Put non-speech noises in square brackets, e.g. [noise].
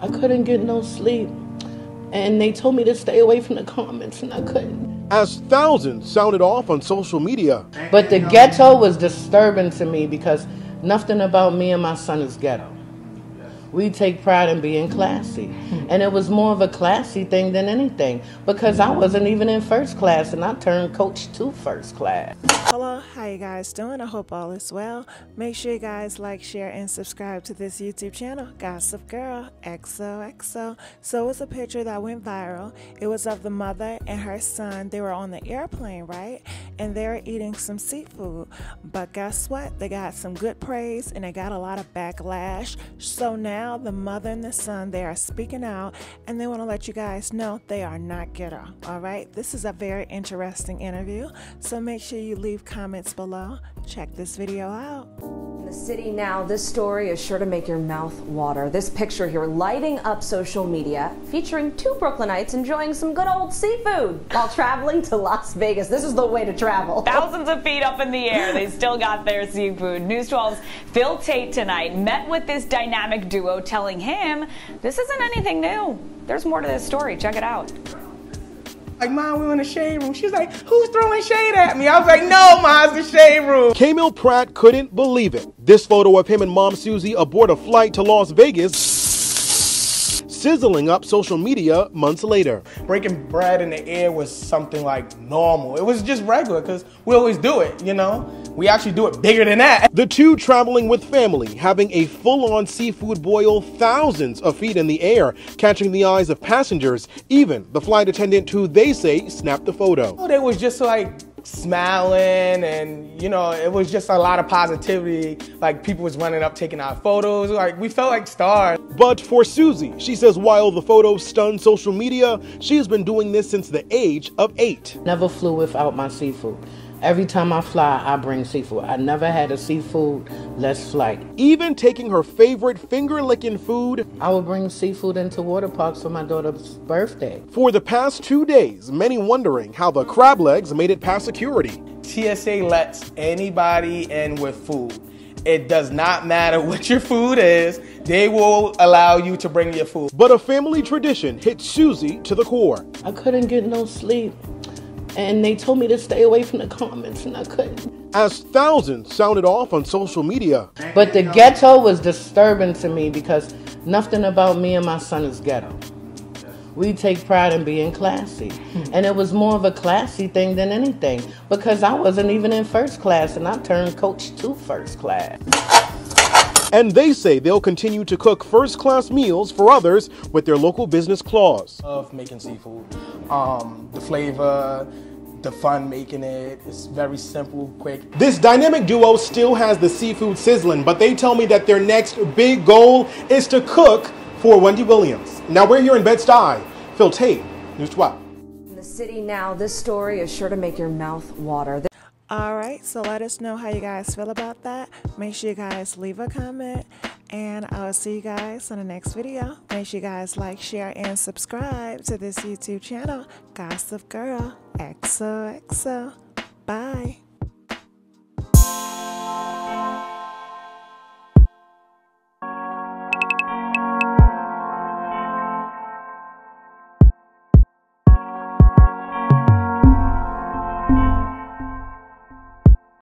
I couldn't get no sleep. And they told me to stay away from the comments, and I couldn't. As thousands sounded off on social media. But the ghetto was disturbing to me because nothing about me and my son is ghetto we take pride in being classy. And it was more of a classy thing than anything because I wasn't even in first class and I turned coach to first class. Hello, how you guys doing? I hope all is well. Make sure you guys like, share, and subscribe to this YouTube channel, Gossip Girl XOXO. So it was a picture that went viral. It was of the mother and her son. They were on the airplane, right? And they were eating some seafood. But guess what? They got some good praise and they got a lot of backlash. So now the mother and the son they are speaking out and they want to let you guys know they are not ghetto all right this is a very interesting interview so make sure you leave comments below check this video out the city now this story is sure to make your mouth water this picture here lighting up social media featuring two brooklynites enjoying some good old seafood while traveling to las vegas this is the way to travel [laughs] thousands of feet up in the air they still got their seafood news 12's phil tate tonight met with this dynamic duo duo telling him this isn't anything new. There's more to this story. Check it out. Like, Mom, we are in the shade room. She's like, who's throwing shade at me? I was like, no, Mom, it's the shade room. Kmail Pratt couldn't believe it. This photo of him and Mom Susie aboard a flight to Las Vegas sizzling up social media months later. Breaking bread in the air was something like normal. It was just regular because we always do it, you know? We actually do it bigger than that. The two traveling with family, having a full on seafood boil thousands of feet in the air, catching the eyes of passengers, even the flight attendant who they say snapped the photo. Oh, they was just like smiling and you know it was just a lot of positivity. Like people was running up taking our photos. Like we felt like stars. But for susie she says while the photos stunned social media she has been doing this since the age of eight. Never flew without my seafood Every time I fly, I bring seafood. I never had a seafood less flight. Even taking her favorite finger licking food, I will bring seafood into water parks for my daughter's birthday. For the past two days, many wondering how the crab legs made it past security. TSA lets anybody in with food. It does not matter [laughs] what your food is, they will allow you to bring your food. But a family tradition hit Susie to the core. I couldn't get no sleep and they told me to stay away from the comments, and I couldn't. As thousands sounded off on social media. But the ghetto was disturbing to me because nothing about me and my son is ghetto. We take pride in being classy. And it was more of a classy thing than anything because I wasn't even in first class and I turned coach to first class. And they say they'll continue to cook first class meals for others with their local business clause. Of making seafood. Um, the flavor, the fun making it. It's very simple, quick. This dynamic duo still has the seafood sizzling, but they tell me that their next big goal is to cook for Wendy Williams. Now we're here in Bed-Stuy. Phil Tate, News 12. In the city now, this story is sure to make your mouth water. All right, so let us know how you guys feel about that. Make sure you guys leave a comment, and I'll see you guys in the next video. Make sure you guys like, share, and subscribe to this YouTube channel, Gossip Girl XOXO. Bye.